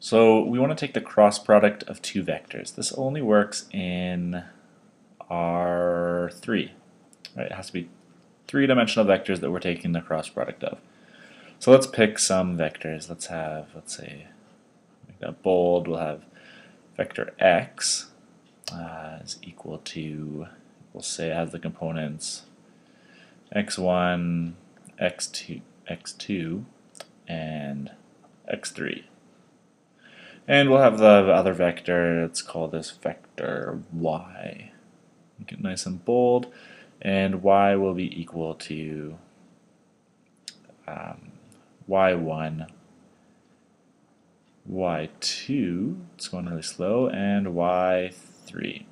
So we want to take the cross product of two vectors. This only works in R3. Right? It has to be three-dimensional vectors that we're taking the cross product of. So let's pick some vectors. Let's have, let's say, make that bold. We'll have vector x uh, is equal to, we'll say it has the components x1, x2, x2, and x3. And we'll have the other vector, let's call this vector y. Make it nice and bold, and y will be equal to um, y1, y2, it's going really slow, and y3.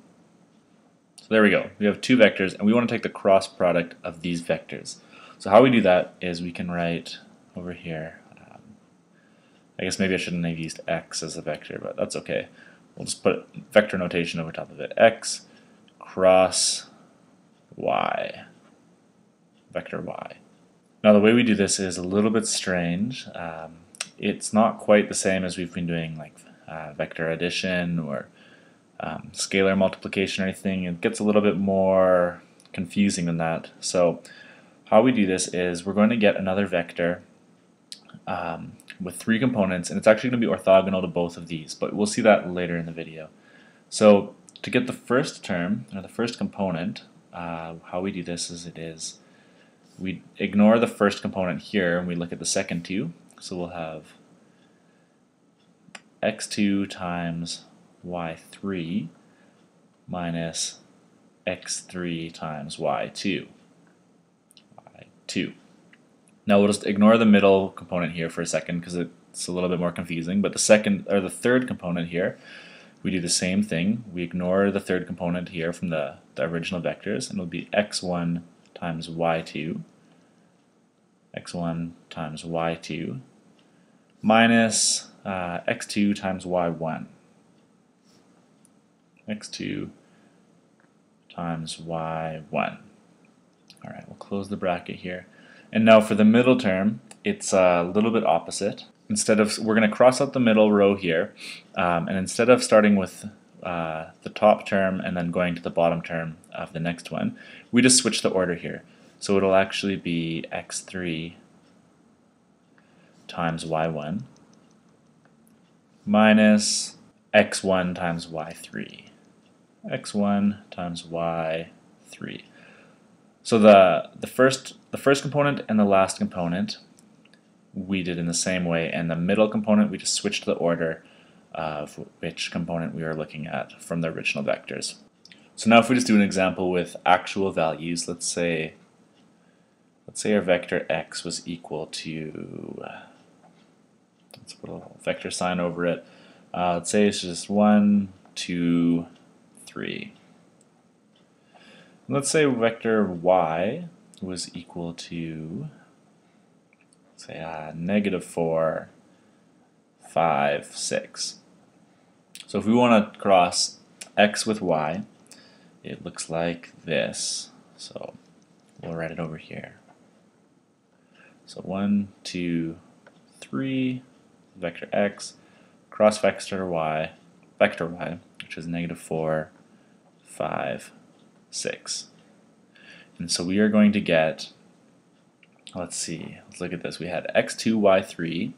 So there we go. We have two vectors, and we want to take the cross product of these vectors. So how we do that is we can write over here I guess maybe I shouldn't have used x as a vector, but that's okay. We'll just put vector notation over top of it. x cross y, vector y. Now the way we do this is a little bit strange. Um, it's not quite the same as we've been doing like uh, vector addition or um, scalar multiplication or anything. It gets a little bit more confusing than that. So how we do this is we're going to get another vector um, with three components, and it's actually going to be orthogonal to both of these, but we'll see that later in the video. So to get the first term, or the first component, uh, how we do this is it is we ignore the first component here and we look at the second two. So we'll have x2 times y3 minus x3 times y2. y2. Now we'll just ignore the middle component here for a second because it's a little bit more confusing. But the second or the third component here, we do the same thing. We ignore the third component here from the, the original vectors, and it'll be x1 times y2, x1 times y2, minus uh, x2 times y1, x2 times y1. All right, we'll close the bracket here. And now for the middle term, it's a little bit opposite. Instead of, we're going to cross out the middle row here, um, and instead of starting with uh, the top term and then going to the bottom term of the next one, we just switch the order here. So it'll actually be x3 times y1 minus x1 times y3. x1 times y3. So the the first the first component and the last component we did in the same way, and the middle component we just switched the order of which component we are looking at from the original vectors. So now if we just do an example with actual values, let's say let's say our vector x was equal to let's put a vector sign over it. Uh, let's say it's just one, two, three. Let's say vector y was equal to, say, uh, negative 4, 5, 6. So if we want to cross x with y, it looks like this. So we'll write it over here. So 1, 2, 3, vector x, cross vector y, vector y, which is negative 4, 5, 6. And so we are going to get, let's see, let's look at this. We had x2, y3,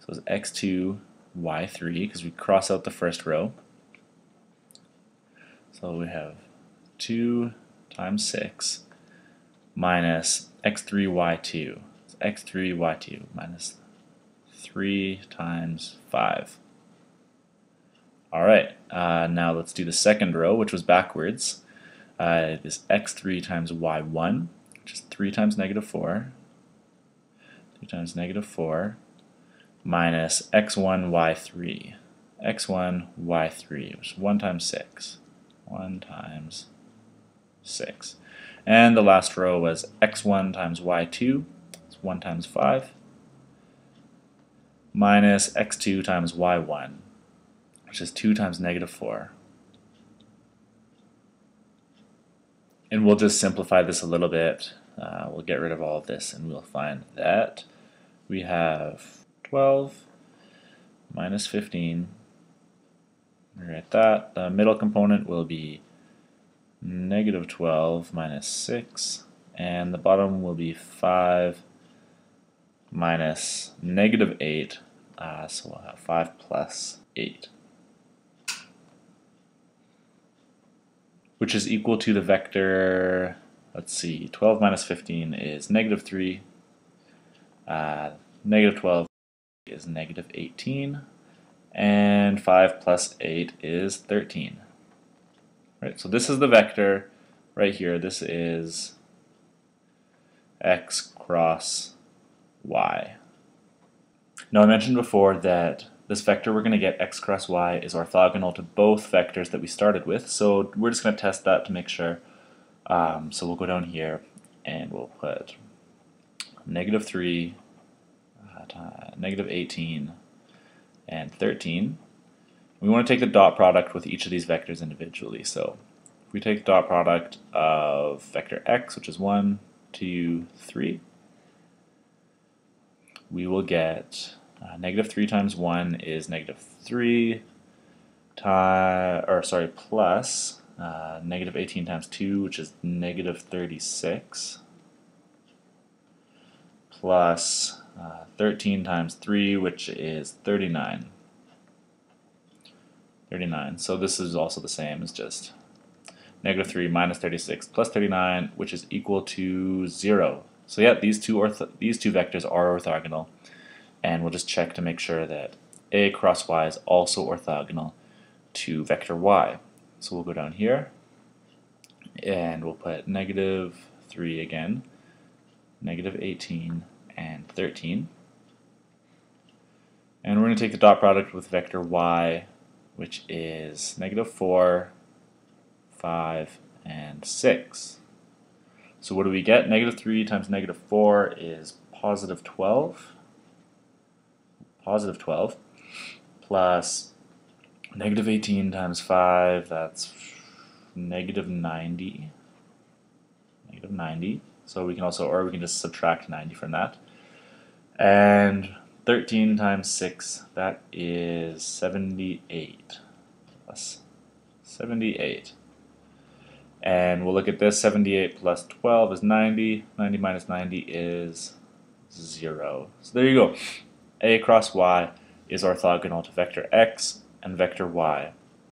so it's x2, y3, because we cross out the first row. So we have 2 times 6 minus x3, y2. It's x3, y2 minus 3 times 5. Alright, uh, now let's do the second row, which was backwards uh, is x3 times y1, which is 3 times negative 4, 3 times negative 4, minus x1 y3, x1 y3, which is 1 times 6, 1 times 6. And the last row was x1 times y2, it's 1 times 5, minus x2 times y1, which is 2 times negative 4, And we'll just simplify this a little bit. Uh, we'll get rid of all of this and we'll find that we have 12 minus 15. We Write that. The middle component will be negative 12 minus 6, and the bottom will be 5 minus negative 8, uh, so we'll have 5 plus 8. Which is equal to the vector, let's see, 12 minus 15 is negative 3, uh, negative 12 is negative 18, and 5 plus 8 is 13. Right, so this is the vector right here. This is x cross y. Now I mentioned before that this vector we're going to get x cross y is orthogonal to both vectors that we started with. So we're just going to test that to make sure. Um, so we'll go down here and we'll put negative 3, uh, negative 18, and 13. We want to take the dot product with each of these vectors individually. So if we take dot product of vector x, which is 1, 2, 3, we will get uh, negative 3 times 1 is negative 3, time, or sorry, plus uh, negative 18 times 2, which is negative 36, plus uh, 13 times 3, which is 39. 39. So this is also the same as just negative 3 minus 36 plus 39, which is equal to 0. So yeah, these two ortho these two vectors are orthogonal, and we'll just check to make sure that a cross y is also orthogonal to vector y. So we'll go down here, and we'll put negative 3 again, negative 18, and 13. And we're going to take the dot product with vector y, which is negative 4, 5, and 6. So what do we get? Negative 3 times negative 4 is positive 12. Positive 12 plus negative 18 times 5, that's negative 90. Negative 90. So we can also, or we can just subtract 90 from that. And 13 times 6, that is 78. Plus 78. And we'll look at this, 78 plus 12 is 90, 90 minus 90 is 0. So there you go. A cross y is orthogonal to vector x and vector y.